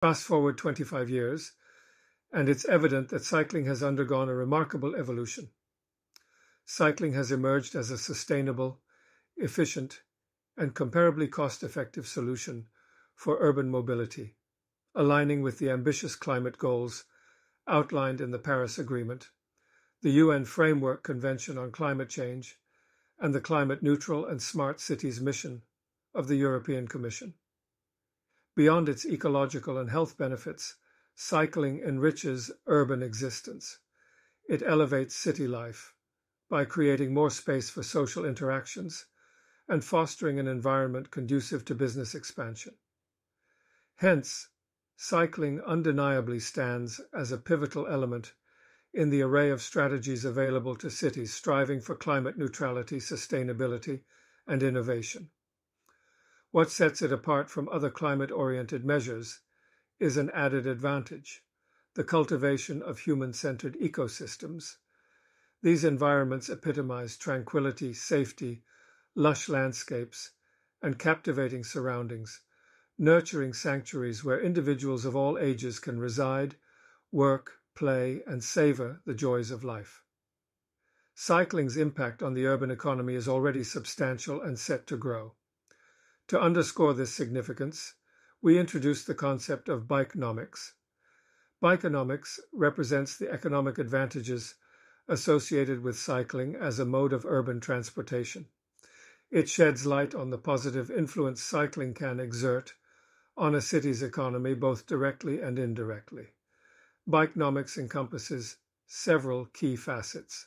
Fast forward 25 years, and it's evident that cycling has undergone a remarkable evolution. Cycling has emerged as a sustainable, efficient, and comparably cost-effective solution for urban mobility, aligning with the ambitious climate goals outlined in the Paris Agreement, the UN Framework Convention on Climate Change, and the Climate Neutral and Smart Cities mission of the European Commission. Beyond its ecological and health benefits, cycling enriches urban existence. It elevates city life by creating more space for social interactions and fostering an environment conducive to business expansion. Hence, cycling undeniably stands as a pivotal element in the array of strategies available to cities striving for climate neutrality, sustainability, and innovation. What sets it apart from other climate oriented measures is an added advantage the cultivation of human centered ecosystems. These environments epitomize tranquility, safety, lush landscapes, and captivating surroundings, nurturing sanctuaries where individuals of all ages can reside, work, play, and savor the joys of life. Cycling's impact on the urban economy is already substantial and set to grow. To underscore this significance, we introduced the concept of bikenomics. Bikenomics represents the economic advantages associated with cycling as a mode of urban transportation. It sheds light on the positive influence cycling can exert on a city's economy both directly and indirectly. Bikenomics encompasses several key facets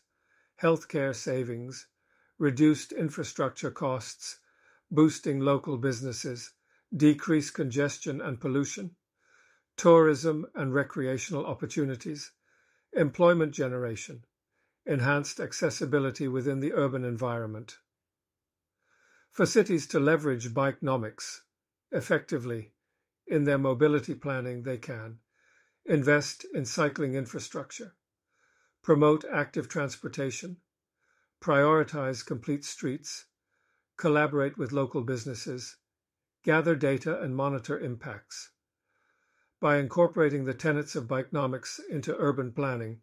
healthcare savings, reduced infrastructure costs, boosting local businesses, decrease congestion and pollution, tourism and recreational opportunities, employment generation, enhanced accessibility within the urban environment. For cities to leverage bikenomics effectively in their mobility planning, they can invest in cycling infrastructure, promote active transportation, prioritize complete streets, collaborate with local businesses, gather data, and monitor impacts. By incorporating the tenets of bikenomics into urban planning,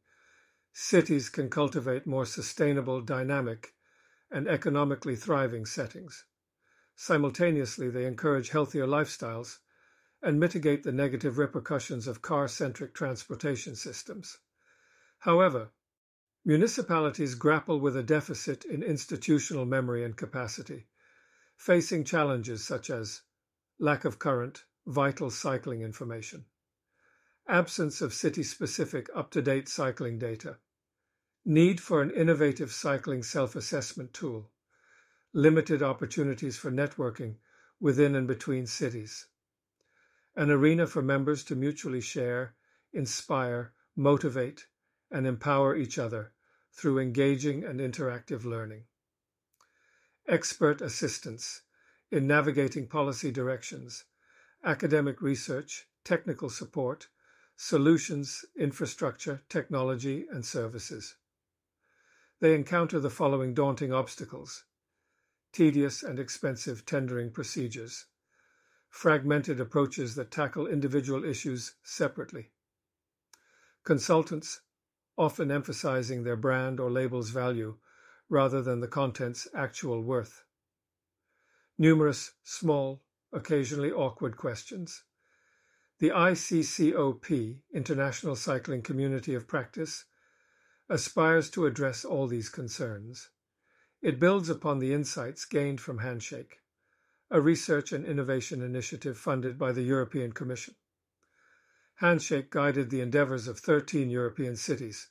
cities can cultivate more sustainable, dynamic, and economically thriving settings. Simultaneously, they encourage healthier lifestyles and mitigate the negative repercussions of car centric transportation systems. However, Municipalities grapple with a deficit in institutional memory and capacity, facing challenges such as lack of current, vital cycling information, absence of city specific up to date cycling data, need for an innovative cycling self assessment tool, limited opportunities for networking within and between cities, an arena for members to mutually share, inspire, motivate, and empower each other through engaging and interactive learning. Expert assistance in navigating policy directions, academic research, technical support, solutions, infrastructure, technology, and services. They encounter the following daunting obstacles tedious and expensive tendering procedures, fragmented approaches that tackle individual issues separately, consultants often emphasizing their brand or label's value rather than the content's actual worth. Numerous small, occasionally awkward questions. The ICCOP, International Cycling Community of Practice, aspires to address all these concerns. It builds upon the insights gained from Handshake, a research and innovation initiative funded by the European Commission. Handshake guided the endeavors of 13 European cities,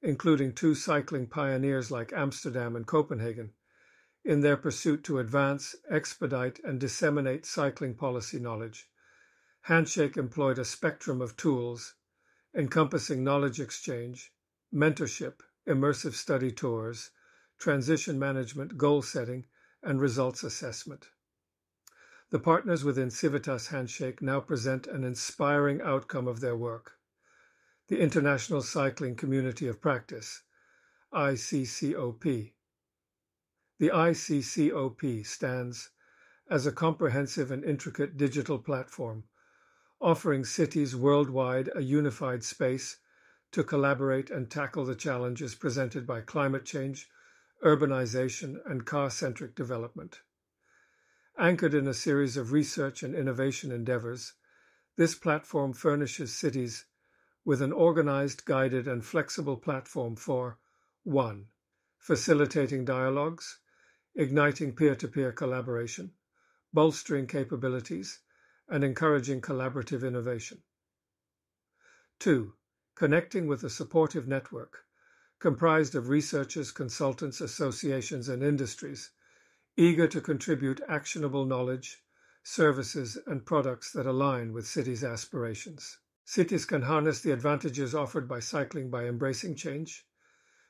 including two cycling pioneers like Amsterdam and Copenhagen, in their pursuit to advance, expedite, and disseminate cycling policy knowledge. Handshake employed a spectrum of tools encompassing knowledge exchange, mentorship, immersive study tours, transition management, goal setting, and results assessment. The partners within Civitas Handshake now present an inspiring outcome of their work. The International Cycling Community of Practice, ICCOP. The ICCOP stands as a comprehensive and intricate digital platform offering cities worldwide a unified space to collaborate and tackle the challenges presented by climate change, urbanization, and car centric development. Anchored in a series of research and innovation endeavors, this platform furnishes cities with an organized, guided, and flexible platform for 1. Facilitating dialogues, igniting peer to peer collaboration, bolstering capabilities, and encouraging collaborative innovation. 2. Connecting with a supportive network comprised of researchers, consultants, associations, and industries eager to contribute actionable knowledge, services, and products that align with cities' aspirations. Cities can harness the advantages offered by cycling by embracing change,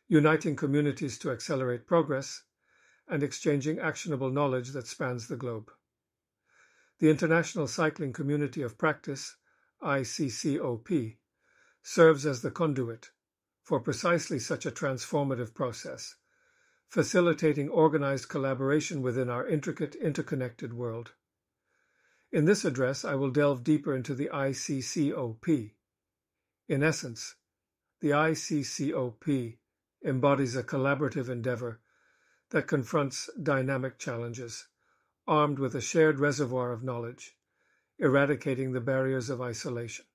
uniting communities to accelerate progress, and exchanging actionable knowledge that spans the globe. The International Cycling Community of Practice, ICCOP, serves as the conduit for precisely such a transformative process, facilitating organized collaboration within our intricate, interconnected world. In this address, I will delve deeper into the ICCOP. In essence, the ICCOP embodies a collaborative endeavor that confronts dynamic challenges armed with a shared reservoir of knowledge, eradicating the barriers of isolation.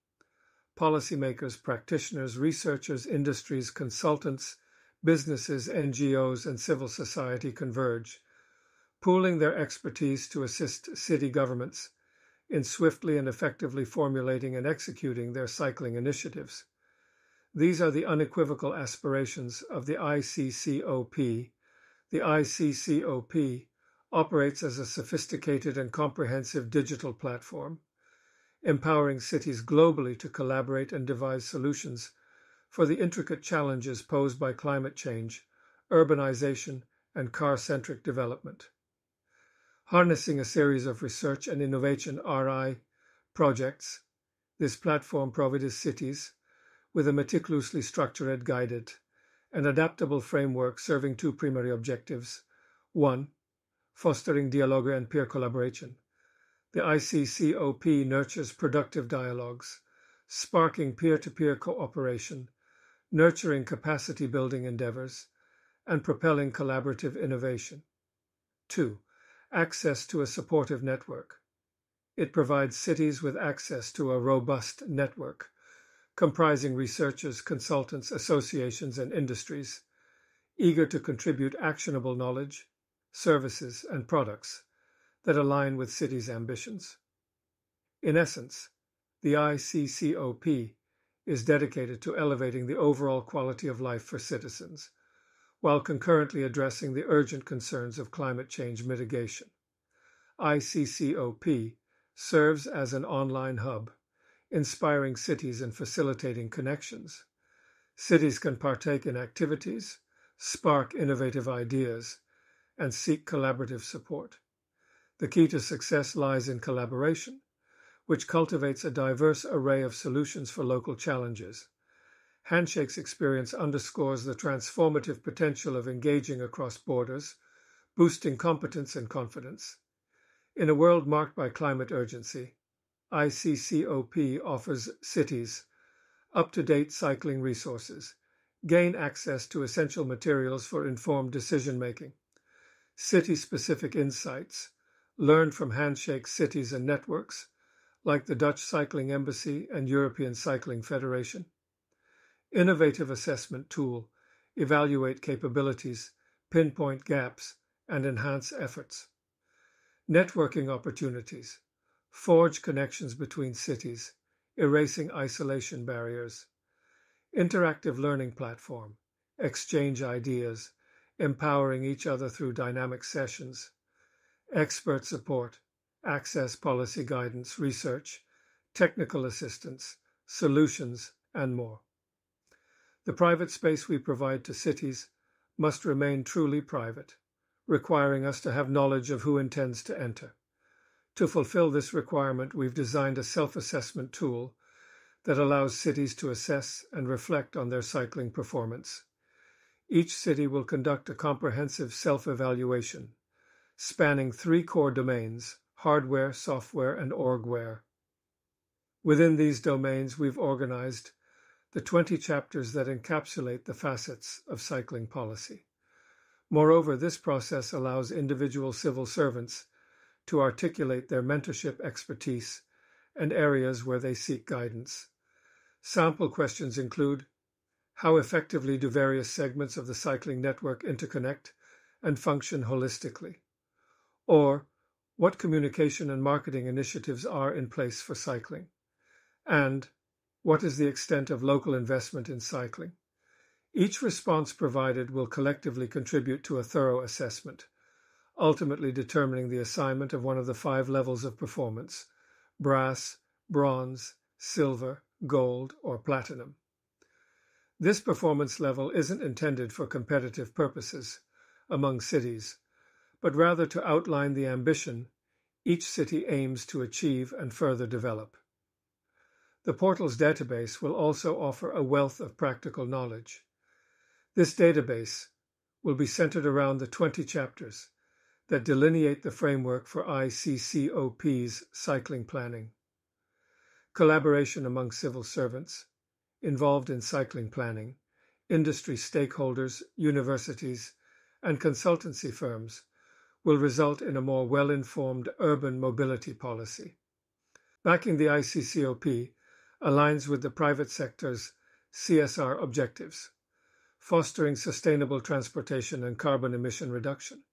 Policymakers, practitioners, researchers, industries, consultants, businesses, NGOs, and civil society converge, pooling their expertise to assist city governments in swiftly and effectively formulating and executing their cycling initiatives. These are the unequivocal aspirations of the ICCOP. The ICCOP operates as a sophisticated and comprehensive digital platform, empowering cities globally to collaborate and devise solutions for the intricate challenges posed by climate change, urbanization, and car centric development. Harnessing a series of research and innovation RI projects, this platform provides cities with a meticulously structured, guided, and adaptable framework serving two primary objectives. One, fostering dialogue and peer collaboration. The ICCOP nurtures productive dialogues, sparking peer to peer cooperation, nurturing capacity building endeavors, and propelling collaborative innovation. 2. Access to a supportive network. It provides cities with access to a robust network comprising researchers, consultants, associations, and industries eager to contribute actionable knowledge, services, and products that align with cities' ambitions. In essence, the ICCOP is dedicated to elevating the overall quality of life for citizens, while concurrently addressing the urgent concerns of climate change mitigation. ICCOP serves as an online hub, inspiring cities and facilitating connections. Cities can partake in activities, spark innovative ideas, and seek collaborative support. The key to success lies in collaboration, which cultivates a diverse array of solutions for local challenges. Handshake's experience underscores the transformative potential of engaging across borders, boosting competence and confidence. In a world marked by climate urgency, ICCOP offers cities up to date cycling resources, gain access to essential materials for informed decision making, city specific insights learn from handshake cities and networks like the Dutch Cycling Embassy and European Cycling Federation. Innovative assessment tool evaluate capabilities, pinpoint gaps, and enhance efforts. Networking opportunities forge connections between cities, erasing isolation barriers. Interactive learning platform exchange ideas empowering each other through dynamic sessions, expert support, access policy guidance, research, technical assistance, solutions, and more. The private space we provide to cities must remain truly private, requiring us to have knowledge of who intends to enter. To fulfill this requirement, we've designed a self assessment tool that allows cities to assess and reflect on their cycling performance. Each city will conduct a comprehensive self evaluation spanning three core domains hardware, software, and orgware. Within these domains, we've organized the 20 chapters that encapsulate the facets of cycling policy. Moreover, this process allows individual civil servants to articulate their mentorship expertise and areas where they seek guidance. Sample questions include How effectively do various segments of the cycling network interconnect and function holistically? Or what communication and marketing initiatives are in place for cycling? And what is the extent of local investment in cycling? Each response provided will collectively contribute to a thorough assessment, ultimately determining the assignment of one of the five levels of performance brass, bronze, silver, gold, or platinum. This performance level isn't intended for competitive purposes among cities, but rather to outline the ambition each city aims to achieve and further develop. The portal's database will also offer a wealth of practical knowledge. This database will be centered around the 20 chapters that delineate the framework for ICCOP's cycling planning. Collaboration among civil servants involved in cycling planning, industry stakeholders, universities, and consultancy firms will result in a more well informed urban mobility policy. Backing the ICCOP aligns with the private sector's CSR objectives, fostering sustainable transportation and carbon emission reduction.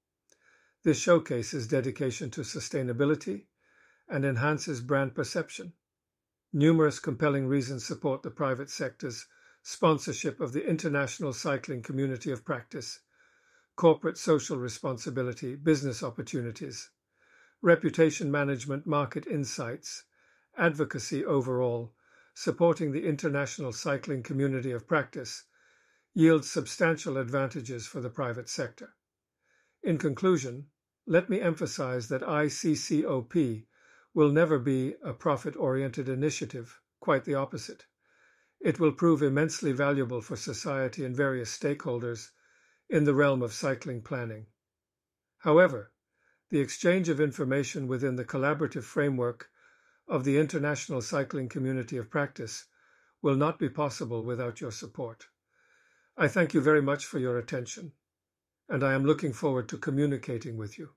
This showcases dedication to sustainability and enhances brand perception. Numerous compelling reasons support the private sector's sponsorship of the International Cycling Community of Practice corporate social responsibility, business opportunities, reputation management, market insights, advocacy overall, supporting the international cycling community of practice, yields substantial advantages for the private sector. In conclusion, let me emphasize that ICCOP will never be a profit oriented initiative, quite the opposite. It will prove immensely valuable for society and various stakeholders in the realm of cycling planning. However, the exchange of information within the collaborative framework of the international cycling community of practice will not be possible without your support. I thank you very much for your attention, and I am looking forward to communicating with you.